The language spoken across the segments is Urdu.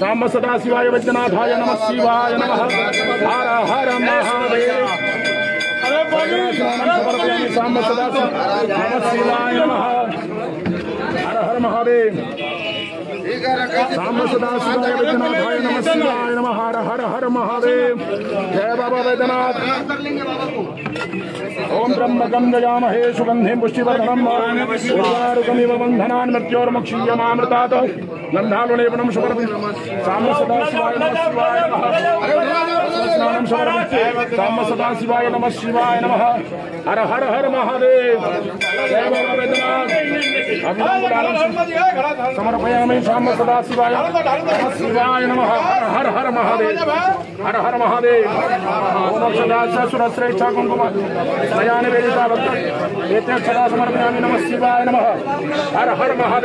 سام سدا شیوائے وجنا نم شیوائے نم ہر ہر مہاد سام سدا شیوائے وجنا نم شیوائے ند یا میگندے متوشیت مہاد سمرپیا شام سا سوائے ہر ہر مہادمیاں نمست نم ہر ہر مہاد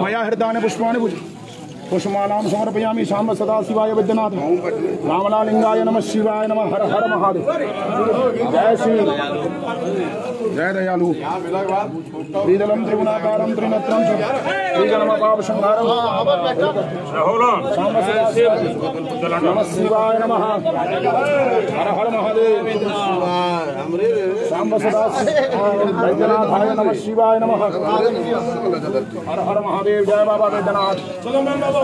میا ہردان پشپا نے کشم سمرپیاں شامب سدا شنا را لگا نم شیو نم ہر ہر محاد جی جیتنا کارن شیو نم ہر جب